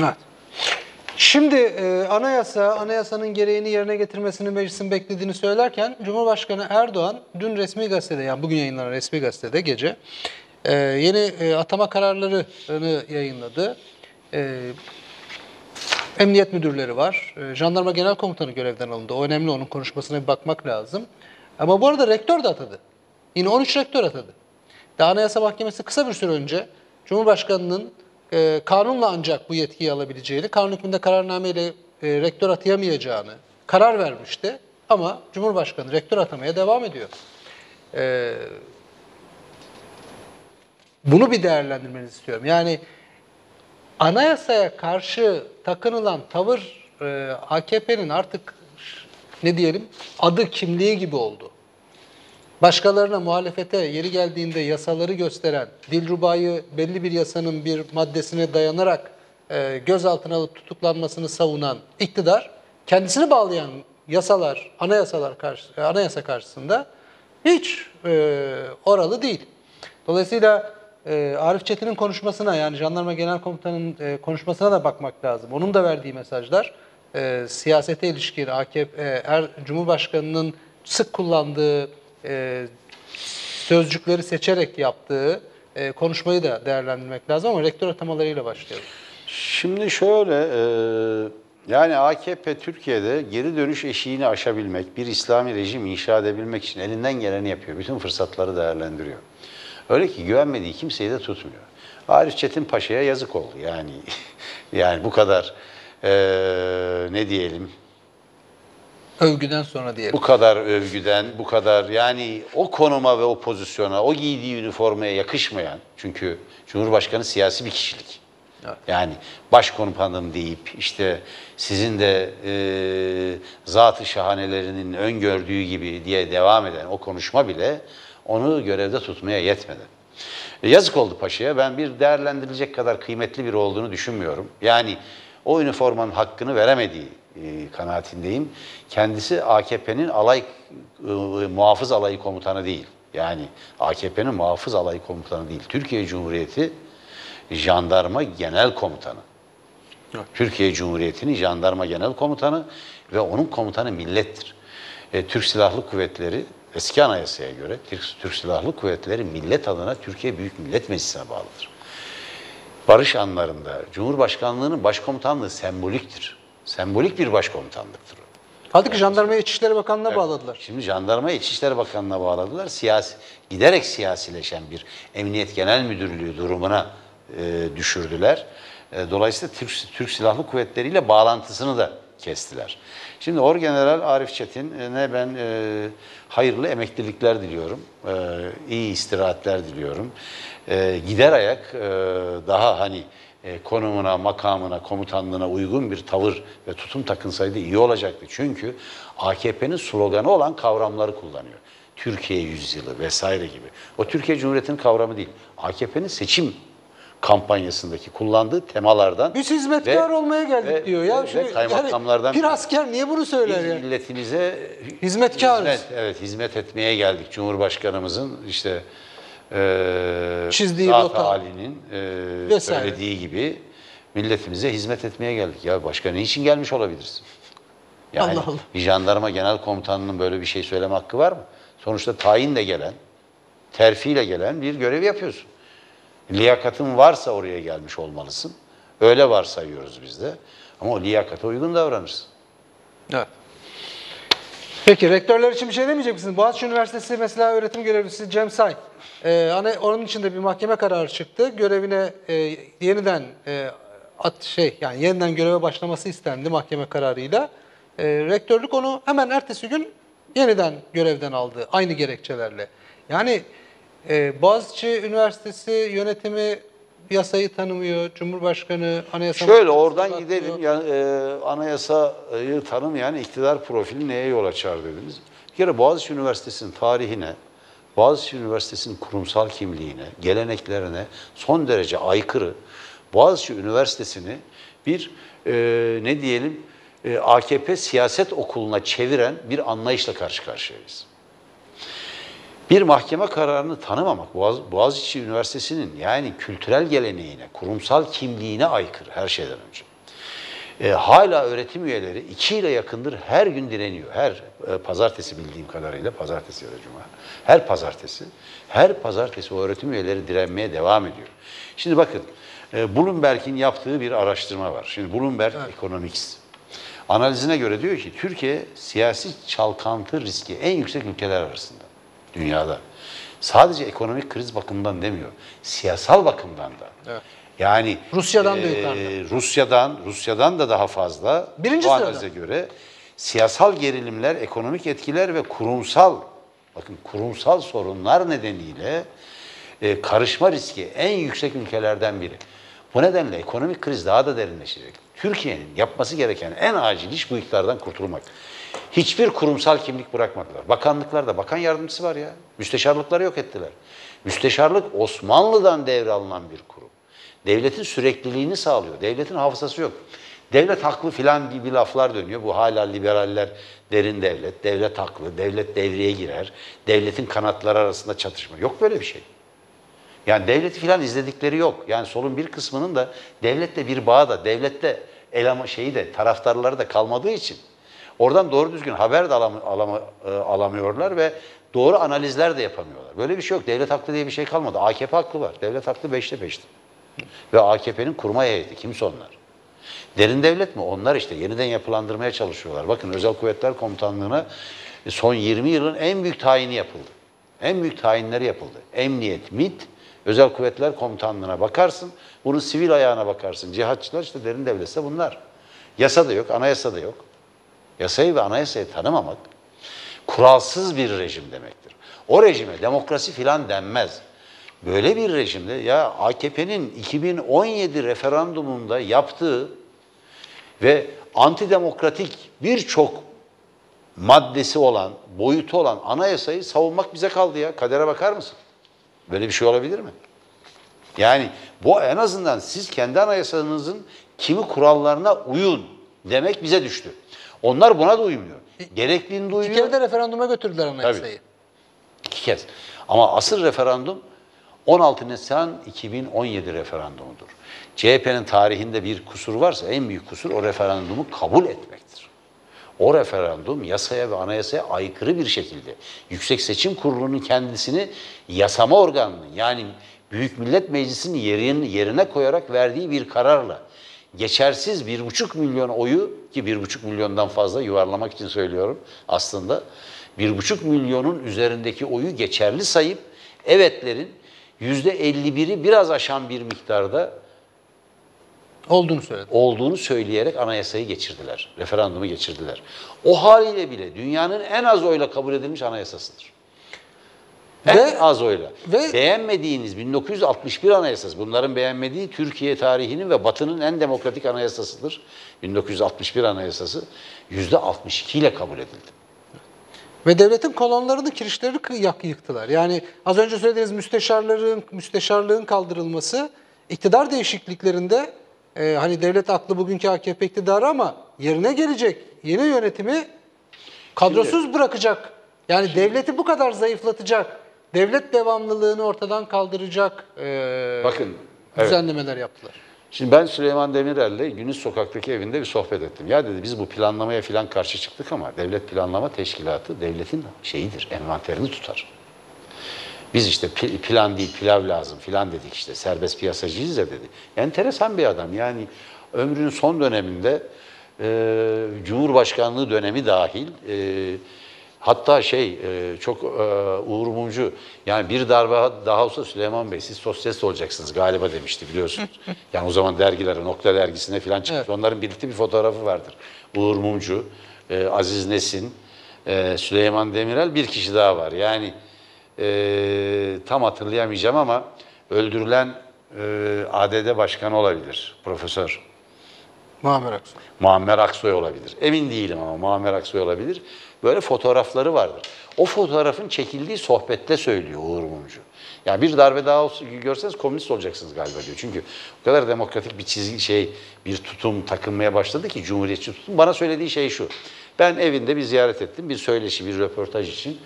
Evet. Şimdi e, anayasa, anayasanın gereğini yerine getirmesini meclisin beklediğini söylerken Cumhurbaşkanı Erdoğan dün resmi gazetede yani bugün yayınlanan resmi gazetede gece e, yeni e, atama kararlarını yayınladı. E, emniyet müdürleri var. E, Jandarma Genel Komutanı görevden alındı. O önemli onun konuşmasına bir bakmak lazım. Ama bu arada rektör de atadı. Yine 13 rektör atadı. Daha Anayasa Mahkemesi kısa bir süre önce Cumhurbaşkanı'nın e, kanunla ancak bu yetkiyi alabileceğini, kanun hükmünde kararnameyle e, rektör atayamayacağını karar vermişti. Ama Cumhurbaşkanı rektör atamaya devam ediyor. E, bunu bir değerlendirmenizi istiyorum. Yani anayasaya karşı takınılan tavır AKP'nin artık ne diyelim adı kimliği gibi oldu. Başkalarına muhalefete yeri geldiğinde yasaları gösteren, Dilruba'yı belli bir yasanın bir maddesine dayanarak e, gözaltına alıp tutuklanmasını savunan iktidar, kendisini bağlayan yasalar, anayasalar karşı, e, anayasa karşısında hiç e, oralı değil. Dolayısıyla e, Arif Çetin'in konuşmasına yani Jandarma Genel Komutanı'nın e, konuşmasına da bakmak lazım. Onun da verdiği mesajlar e, siyasete ilişkin AKP, e, er, Cumhurbaşkanı'nın sık kullandığı e, sözcükleri seçerek yaptığı e, konuşmayı da değerlendirmek lazım ama rektör atamalarıyla başlayalım. Şimdi şöyle, e, yani AKP Türkiye'de geri dönüş eşiğini aşabilmek, bir İslami rejim inşa edebilmek için elinden geleni yapıyor. Bütün fırsatları değerlendiriyor. Öyle ki güvenmediği kimseyi de tutmuyor. Arif Çetin Paşa'ya yazık oldu yani. yani bu kadar e, ne diyelim Övgüden sonra diyelim. bu kadar övgüden, bu kadar yani o konuma ve o pozisyona, o giydiği üniformaya yakışmayan çünkü Cumhurbaşkanı siyasi bir kişilik. Evet. Yani başkomutanım deyip işte sizin de e, zat-ı şahanelerinin öngördüğü gibi diye devam eden o konuşma bile onu görevde tutmaya yetmedi. E, yazık oldu paşaya. Ben bir değerlendirilecek kadar kıymetli biri olduğunu düşünmüyorum. Yani o üniformanın hakkını veremediği kanaatindeyim. Kendisi AKP'nin alay e, muhafız alayı komutanı değil. Yani AKP'nin muhafız alayı komutanı değil. Türkiye Cumhuriyeti Jandarma Genel Komutanı. Türkiye Cumhuriyeti'nin Jandarma Genel Komutanı ve onun komutanı millettir. E, Türk Silahlı Kuvvetleri eski anayasaya göre Türk, Türk Silahlı Kuvvetleri millet adına Türkiye Büyük Millet Meclisi'ne bağlıdır. Barış anlarında Cumhurbaşkanlığının başkomutanlığı semboliktir. Sembolik bir başkomutanlıktır. o. Kaldı ki jandarmayı İçişleri Bakanlığı'na bağladılar. Şimdi jandarmayı İçişleri Bakanlığı'na bağladılar. Siyasi, giderek siyasileşen bir Emniyet Genel Müdürlüğü durumuna e, düşürdüler. E, dolayısıyla Türk, Türk Silahlı Kuvvetleri ile bağlantısını da kestiler. Şimdi Orgeneral Arif Çetin'e ben e, hayırlı emeklilikler diliyorum. E, iyi istirahatler diliyorum. E, gider ayak e, daha hani konumuna, makamına, komutanlığına uygun bir tavır ve tutum takınsaydı iyi olacaktı. Çünkü AKP'nin sloganı olan kavramları kullanıyor. Türkiye yüzyılı vesaire gibi. O Türkiye Cumhuriyeti'nin kavramı değil. AKP'nin seçim kampanyasındaki kullandığı temalardan Biz hizmetkar ve- olmaya geldik ve- diyor ya. ve Şimdi kaymakamlardan bir asker niye bunu söyler ya? milletimize Hizmetkarız. hizmet, evet hizmet etmeye geldik. Cumhurbaşkanımızın işte e, Çizdiği Zat-ı rota. Ali'nin e, Vesaire. söylediği gibi milletimize hizmet etmeye geldik. Ya başka ne için gelmiş olabilirsin? Yani Allah Allah. bir jandarma genel komutanının böyle bir şey söyleme hakkı var mı? Sonuçta tayinle gelen, terfiyle gelen bir görev yapıyorsun. Liyakatın varsa oraya gelmiş olmalısın. Öyle varsayıyoruz biz de. Ama o liyakata uygun davranırsın. Evet. Peki rektörler için bir şey demeyecek misiniz? Boğaziçi Üniversitesi mesela öğretim görevlisi Cem Say. Ee, hani onun için de bir mahkeme kararı çıktı. Görevine e, yeniden e, at şey yani yeniden göreve başlaması istendi mahkeme kararıyla. E, rektörlük onu hemen ertesi gün yeniden görevden aldı aynı gerekçelerle. Yani e, Boğaziçi Üniversitesi yönetimi yasayı tanımıyor. Cumhurbaşkanı anayasa Şöyle oradan gidelim. Yani, e, anayasayı tanımayan iktidar profili neye yol açar dediniz. Bir kere Boğaziçi Üniversitesi'nin tarihine, Boğaziçi Üniversitesi'nin kurumsal kimliğine, geleneklerine son derece aykırı Boğaziçi Üniversitesi'ni bir e, ne diyelim e, AKP siyaset okuluna çeviren bir anlayışla karşı karşıyayız. Bir mahkeme kararını tanımamak Boğaz, Boğaziçi Üniversitesi'nin yani kültürel geleneğine, kurumsal kimliğine aykırı her şeyden önce. E, hala öğretim üyeleri iki yıla yakındır her gün direniyor. Her e, pazartesi bildiğim kadarıyla, pazartesi ya da cuma. Her pazartesi, her pazartesi o öğretim üyeleri direnmeye devam ediyor. Şimdi bakın, e, Bloomberg'in yaptığı bir araştırma var. Şimdi Bloomberg Economics. Analizine göre diyor ki Türkiye siyasi çalkantı riski en yüksek ülkeler arasında dünyada. Sadece ekonomik kriz bakımından demiyor. Siyasal bakımdan da. Evet. Yani Rusya'dan da e, yukarıda. Rusya'dan Rusya'dan da daha fazla Birinci bu sırada. analize göre siyasal gerilimler, ekonomik etkiler ve kurumsal bakın kurumsal sorunlar nedeniyle e, karışma riski en yüksek ülkelerden biri. Bu nedenle ekonomik kriz daha da derinleşecek. Türkiye'nin yapması gereken en acil iş bu iktidardan kurtulmak. Hiçbir kurumsal kimlik bırakmadılar. Bakanlıklarda bakan yardımcısı var ya. Müsteşarlıkları yok ettiler. Müsteşarlık Osmanlı'dan devralınan bir kurum. Devletin sürekliliğini sağlıyor. Devletin hafızası yok. Devlet haklı filan gibi laflar dönüyor. Bu hala liberaller derin devlet, devlet haklı, devlet devreye girer, devletin kanatları arasında çatışma. Yok böyle bir şey. Yani devleti filan izledikleri yok. Yani solun bir kısmının da devletle bir bağı da, devlette elama şeyi de, taraftarları da kalmadığı için oradan doğru düzgün haber de alam, alama- e, alamıyorlar ve doğru analizler de yapamıyorlar. Böyle bir şey yok. Devlet haklı diye bir şey kalmadı. AKP haklı var. Devlet haklı beşte beşte. Ve AKP'nin kurma heyeti. Kimse onlar. Derin devlet mi? Onlar işte yeniden yapılandırmaya çalışıyorlar. Bakın Özel Kuvvetler Komutanlığı'na son 20 yılın en büyük tayini yapıldı. En büyük tayinleri yapıldı. Emniyet, MİT, Özel Kuvvetler Komutanlığı'na bakarsın. Bunun sivil ayağına bakarsın. Cihatçılar işte derin devletse bunlar. Yasa da yok, anayasa da yok. Yasayı ve anayasayı tanımamak kuralsız bir rejim demektir. O rejime demokrasi filan denmez. Böyle bir rejimde ya AKP'nin 2017 referandumunda yaptığı ve antidemokratik birçok maddesi olan, boyutu olan anayasayı savunmak bize kaldı ya. Kadere bakar mısın? Böyle bir şey olabilir mi? Yani bu en azından siz kendi anayasanızın kimi kurallarına uyun demek bize düştü. Onlar buna da uymuyor. Gerektiğinde İki uyuyor. kere de referanduma götürdüler anayasayı. İki kez. Ama asıl referandum 16 Nisan 2017 referandumudur. CHP'nin tarihinde bir kusur varsa en büyük kusur o referandumu kabul etmektir. O referandum yasaya ve anayasaya aykırı bir şekilde Yüksek Seçim Kurulu'nun kendisini yasama organının yani Büyük Millet Meclisi'nin yerine, yerine koyarak verdiği bir kararla geçersiz bir buçuk milyon oyu ki bir buçuk milyondan fazla yuvarlamak için söylüyorum aslında bir buçuk milyonun üzerindeki oyu geçerli sayıp evetlerin 51'i biraz aşan bir miktarda Olduğunu söyledi. olduğunu söyleyerek anayasayı geçirdiler. Referandumu geçirdiler. O haliyle bile dünyanın en az oyla kabul edilmiş anayasasıdır. En Ve- az oyla. ve- Beğenmediğiniz 1961 anayasası, bunların beğenmediği Türkiye tarihinin ve Batı'nın en demokratik anayasasıdır. 1961 anayasası yüzde 62 ile kabul edildi. Ve devletin kolonlarını, kirişleri yak yıktılar. Yani az önce söylediğiniz müsteşarların müsteşarlığın kaldırılması iktidar değişikliklerinde e, hani devlet aklı bugünkü AKP iktidarı ama yerine gelecek yeni yönetimi kadrosuz bırakacak. Yani devleti bu kadar zayıflatacak, devlet devamlılığını ortadan kaldıracak e, Bakın, evet. düzenlemeler yaptılar. Şimdi ben Süleyman Demirel'le Gündüz Sokak'taki evinde bir sohbet ettim. Ya dedi biz bu planlamaya filan karşı çıktık ama devlet planlama teşkilatı devletin şeyidir, envanterini tutar. Biz işte plan değil pilav lazım filan dedik işte serbest piyasacıyız ya dedi. Enteresan bir adam yani ömrünün son döneminde e, Cumhurbaşkanlığı dönemi dahil e, hatta şey e, çok e, Uğur Mumcu yani bir darbe daha olsa Süleyman Bey siz sosyalist olacaksınız galiba demişti biliyorsunuz. Yani o zaman dergilere Nokta dergisine filan çıkmış. Evet. Onların birlikte bir fotoğrafı vardır. Uğur Mumcu, e, Aziz Nesin, Süleyman Demirel bir kişi daha var. Yani tam hatırlayamayacağım ama öldürülen ADD başkanı olabilir profesör. Muammer Aksoy. Muammer Aksoy olabilir. Emin değilim ama Muammer Aksoy olabilir. Böyle fotoğrafları vardır. O fotoğrafın çekildiği sohbette söylüyor Uğur Mumcu. Yani bir darbe daha görseniz komünist olacaksınız galiba diyor. Çünkü o kadar demokratik bir çizgi şey, bir tutum takınmaya başladı ki cumhuriyetçi tutum. Bana söylediği şey şu. Ben evinde bir ziyaret ettim. Bir söyleşi, bir röportaj için.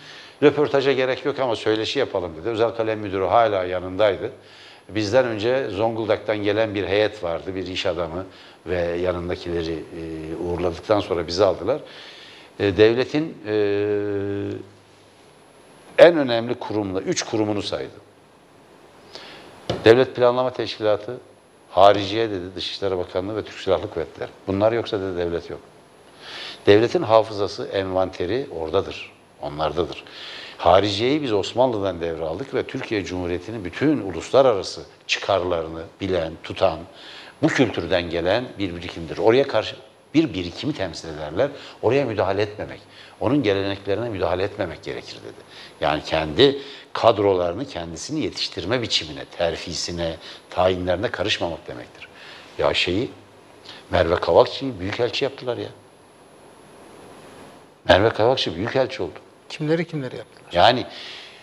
Röportaja gerek yok ama söyleşi yapalım dedi. Özel kalem müdürü hala yanındaydı. Bizden önce Zonguldak'tan gelen bir heyet vardı, bir iş adamı ve yanındakileri e, uğurladıktan sonra bizi aldılar. E, devletin e, en önemli kurumla, üç kurumunu saydı. Devlet Planlama Teşkilatı, Hariciye dedi, Dışişleri Bakanlığı ve Türk Silahlı Kuvvetleri. Bunlar yoksa dedi devlet yok. Devletin hafızası, envanteri oradadır, onlardadır. Hariciyeyi biz Osmanlı'dan devraldık ve Türkiye Cumhuriyeti'nin bütün uluslararası çıkarlarını bilen, tutan, bu kültürden gelen bir birikimdir. Oraya karşı bir birikimi temsil ederler. Oraya müdahale etmemek, onun geleneklerine müdahale etmemek gerekir dedi. Yani kendi kadrolarını kendisini yetiştirme biçimine, terfisine, tayinlerine karışmamak demektir. Ya şeyi Merve Kavakçı'yı büyükelçi yaptılar ya. Merve Kavakçı büyükelçi oldu. Kimleri kimleri yaptılar? Yani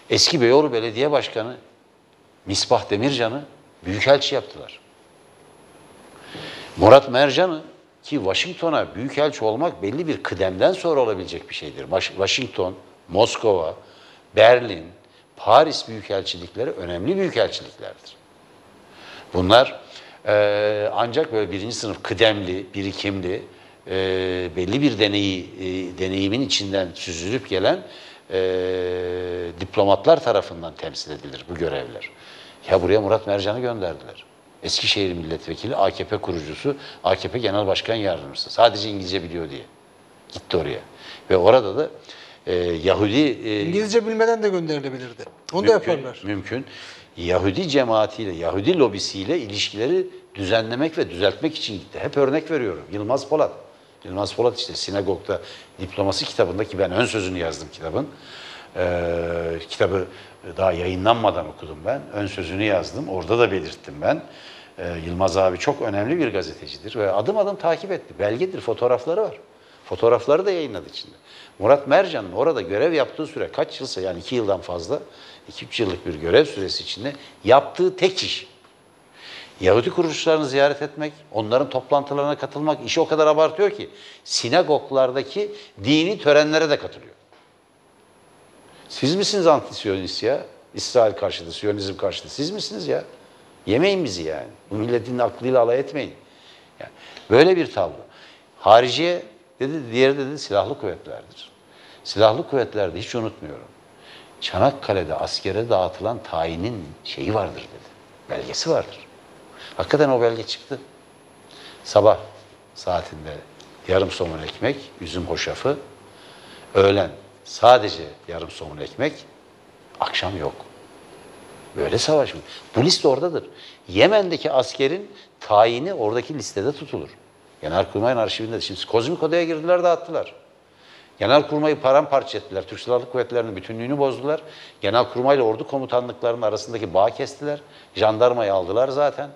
eski Beyoğlu Belediye Başkanı Misbah Demircan'ı büyükelçi yaptılar. Murat Mercan'ı ki Washington'a büyükelçi olmak belli bir kıdemden sonra olabilecek bir şeydir. Washington, Moskova, Berlin, Paris büyükelçilikleri önemli büyükelçiliklerdir. Bunlar eee, ancak böyle birinci sınıf kıdemli, birikimli, eee, belli bir deneyi, eee, deneyimin içinden süzülüp gelen eee, diplomatlar tarafından temsil edilir bu görevler. Ya buraya Murat Mercan'ı gönderdiler. Eskişehir Milletvekili, AKP kurucusu, AKP Genel Başkan Yardımcısı. Sadece İngilizce biliyor diye. Gitti oraya. Ve orada da eee, Yahudi eee, İngilizce bilmeden de gönderilebilirdi. Onu da Mümkün, yaparlar. Mümkün. Yahudi cemaatiyle, Yahudi lobisiyle ilişkileri düzenlemek ve düzeltmek için gitti. Hep örnek veriyorum. Yılmaz Polat. Yılmaz Polat işte sinagogda diplomasi kitabında ki ben ön sözünü yazdım kitabın. Ee, kitabı daha yayınlanmadan okudum ben. Ön sözünü yazdım. Orada da belirttim ben. Ee, Yılmaz abi çok önemli bir gazetecidir ve adım adım takip etti. Belgedir, fotoğrafları var. Fotoğrafları da yayınladı içinde. Murat Mercan'ın orada görev yaptığı süre kaç yılsa yani iki yıldan fazla, iki üç yıllık bir görev süresi içinde yaptığı tek iş. Yahudi kuruluşlarını ziyaret etmek, onların toplantılarına katılmak, işi o kadar abartıyor ki sinagoglardaki dini törenlere de katılıyor. Siz misiniz anti-Siyonist ya? İsrail karşıtı, Siyonizm karşıtı. Siz misiniz ya? Yemeyin bizi yani. Bu milletin aklıyla alay etmeyin. Yani böyle bir tablo. Hariciye dedi, diğeri dedi silahlı kuvvetlerdir. Silahlı kuvvetlerde hiç unutmuyorum. Çanakkale'de askere dağıtılan tayinin şeyi vardır dedi. Belgesi vardır. Hakikaten o belge çıktı. Sabah saatinde yarım somun ekmek, üzüm hoşafı, öğlen sadece yarım somun ekmek, akşam yok. Böyle savaş mı? Bu liste oradadır. Yemen'deki askerin tayini oradaki listede tutulur. Genelkurmay'ın arşivinde. Şimdi Kozmik Oda'ya girdiler dağıttılar. Genelkurmay'ı paramparça ettiler. Türk Silahlı Kuvvetleri'nin bütünlüğünü bozdular. Genelkurmay ile ordu komutanlıklarının arasındaki bağı kestiler. Jandarmayı aldılar zaten.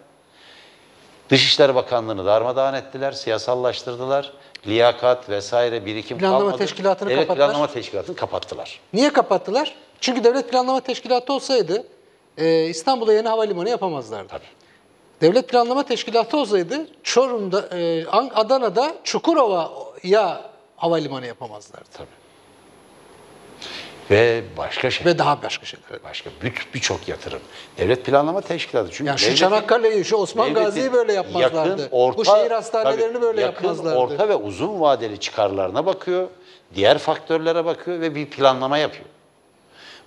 Dışişleri Bakanlığı'nı darmadağın ettiler, siyasallaştırdılar. Liyakat vesaire birikim Planlama kalmadı. teşkilatını Devlet kapattılar. Planlama Teşkilatı'nı kapattılar. Niye kapattılar? Çünkü Devlet Planlama Teşkilatı olsaydı e, İstanbul'a yeni havalimanı yapamazlardı. Tabii. Devlet Planlama Teşkilatı olsaydı Çorum'da, e, An- Adana'da Çukurova'ya havalimanı yapamazlardı. Tabii. Ve başka şey. Ve daha başka şeyler. Başka bir- birçok yatırım. Devlet Planlama Teşkilatı. Çünkü Yani şu Çanakkale'yi, şu Osman Gazi'yi böyle yapmazlardı. yakın, orta- Bu şehir hastanelerini tabii, böyle yakın, yapmazlardı. orta ve uzun vadeli çıkarlarına bakıyor. Diğer faktörlere bakıyor ve bir planlama yapıyor.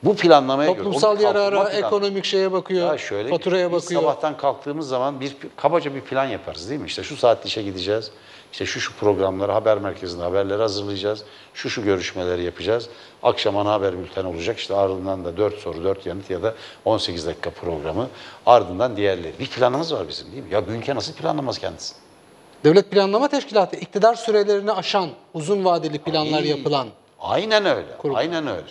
Bu planlamaya göre... Toplumsal bir kalkınma yarara, ekonomik şeye bakıyor, Ya şöyle faturaya bakıyor. sabahtan kalktığımız zaman bir kabaca bir plan yaparız değil mi? İşte şu saatte işe gideceğiz. İşte şu şu programları haber merkezinde haberleri hazırlayacağız. Şu şu görüşmeleri yapacağız. Akşam ana haber bülteni olacak. İşte ardından da 4 soru 4 yanıt ya da 18 dakika programı. Ardından diğerleri. Bir planımız var bizim değil mi? Ya bu ülke nasıl planlamaz kendisi? Devlet Planlama Teşkilatı iktidar sürelerini aşan, uzun vadeli planlar Ay, yapılan. Aynen öyle. Kurum. Aynen öyle.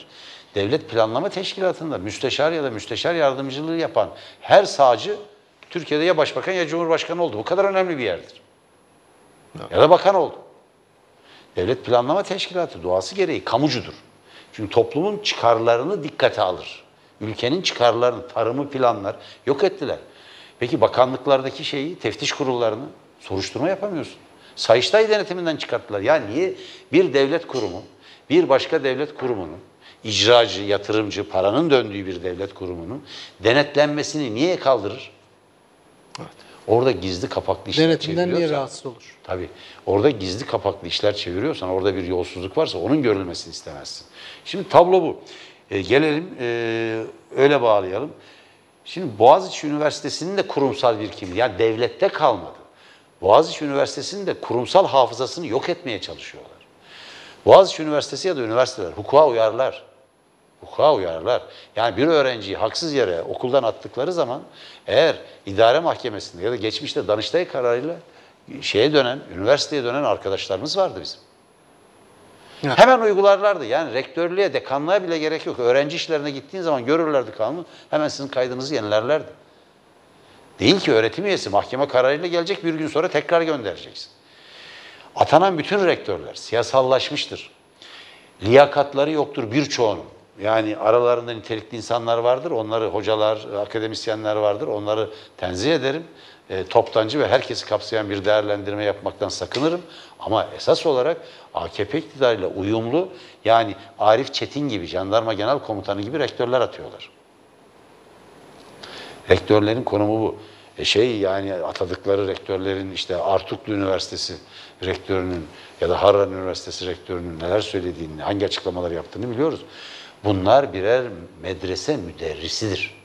Devlet Planlama Teşkilatı'nda müsteşar ya da müsteşar yardımcılığı yapan her sağcı Türkiye'de ya başbakan ya cumhurbaşkanı oldu. Bu kadar önemli bir yerdir. Ya da bakan oldu. Devlet Planlama Teşkilatı doğası gereği kamucudur. Çünkü toplumun çıkarlarını dikkate alır. Ülkenin çıkarlarını, tarımı planlar yok ettiler. Peki bakanlıklardaki şeyi, teftiş kurullarını soruşturma yapamıyorsun. Sayıştay denetiminden çıkarttılar. Ya niye bir devlet kurumu, bir başka devlet kurumunun icracı, yatırımcı, paranın döndüğü bir devlet kurumunun denetlenmesini niye kaldırır? Orada gizli kapaklı işler Denetimden niye rahatsız olur? Tabii. Orada gizli kapaklı işler çeviriyorsan, orada bir yolsuzluk varsa onun görülmesini istemezsin. Şimdi tablo bu. E, gelelim, e, öyle bağlayalım. Şimdi Boğaziçi Üniversitesi'nin de kurumsal bir kimliği, yani devlette kalmadı. Boğaziçi Üniversitesi'nin de kurumsal hafızasını yok etmeye çalışıyorlar. Boğaziçi Üniversitesi ya da üniversiteler hukuka uyarlar. Hukuka uyarlar. Yani bir öğrenciyi haksız yere okuldan attıkları zaman eğer idare mahkemesinde ya da geçmişte Danıştay kararıyla şeye dönen, üniversiteye dönen arkadaşlarımız vardı bizim. Evet. Hemen uygularlardı. Yani rektörlüğe, dekanlığa bile gerek yok. Öğrenci işlerine gittiğin zaman görürlerdi kanunu. Hemen sizin kaydınızı yenilerlerdi. Değil ki öğretim üyesi mahkeme kararıyla gelecek bir gün sonra tekrar göndereceksin. Atanan bütün rektörler siyasallaşmıştır. Liyakatları yoktur birçoğunun. Yani aralarında nitelikli insanlar vardır. Onları hocalar, akademisyenler vardır. Onları tenzih ederim. E, toptancı ve herkesi kapsayan bir değerlendirme yapmaktan sakınırım. Ama esas olarak AKP iktidarıyla uyumlu yani Arif Çetin gibi, jandarma genel komutanı gibi rektörler atıyorlar. Rektörlerin konumu bu. E şey yani atadıkları rektörlerin işte Artuklu Üniversitesi rektörünün ya da Harran Üniversitesi rektörünün neler söylediğini, hangi açıklamalar yaptığını biliyoruz. Bunlar birer medrese müderrisidir.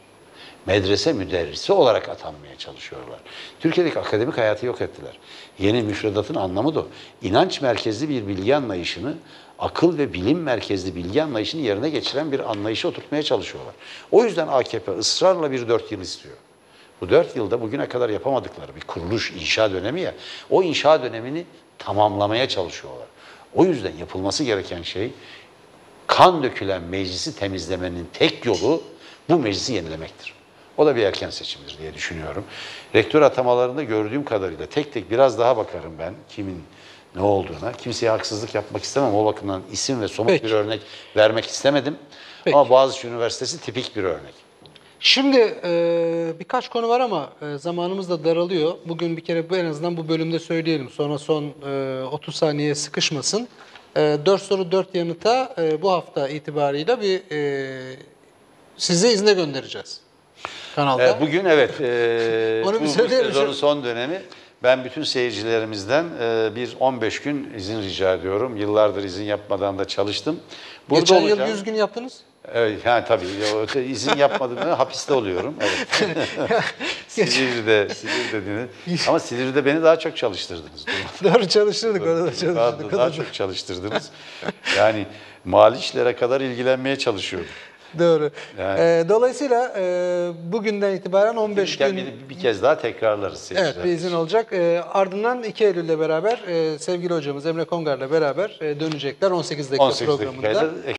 Medrese müderrisi olarak atanmaya çalışıyorlar. Türkiye'deki akademik hayatı yok ettiler. Yeni müfredatın anlamı da o. İnanç merkezli bir bilgi anlayışını, akıl ve bilim merkezli bilgi anlayışını yerine geçiren bir anlayışa oturtmaya çalışıyorlar. O yüzden AKP ısrarla bir dört yıl istiyor. Bu dört yılda bugüne kadar yapamadıkları bir kuruluş, inşa dönemi ya, o inşa dönemini tamamlamaya çalışıyorlar. O yüzden yapılması gereken şey kan dökülen meclisi temizlemenin tek yolu bu meclisi yenilemektir. O da bir erken seçimdir diye düşünüyorum. Rektör atamalarında gördüğüm kadarıyla tek tek biraz daha bakarım ben kimin ne olduğuna. Kimseye haksızlık yapmak istemem. O bakımdan isim ve somut Peki. bir örnek vermek istemedim. Peki. Ama Boğaziçi Üniversitesi tipik bir örnek. Şimdi e, birkaç konu var ama e, zamanımız da daralıyor. Bugün bir kere bu en azından bu bölümde söyleyelim. Sonra son e, 30 saniye sıkışmasın. E, 4 soru 4 yanıta e, bu hafta itibarıyla bir e, sizi izne göndereceğiz kanalda. Ee, bugün evet, e, Onu bir bu, bu sezonun son dönemi. Ben bütün seyircilerimizden e, bir 15 gün izin rica ediyorum. Yıllardır izin yapmadan da çalıştım. Burada Geçen yıl olacağım. 100 gün yaptınız. Evet, yani tabii izin yapmadım hapiste oluyorum. Evet. Silivri'de, Silivri'de Ama Silivri'de beni daha çok çalıştırdınız. Doğru çalıştırdık orada Daha, çalıştırdık. daha çok çalıştırdınız. Yani mali işlere kadar ilgilenmeye çalışıyordum. Doğru. Yani- E, dolayısıyla e, bugünden itibaren 15 gün Bir, bir kez daha tekrarlarız. Evet bir izin olacak. Ee, ardından 2 Eylül'le beraber e, sevgili hocamız Emre Kongar'la beraber e, dönecekler 18 dakika 18 programında. dakikayla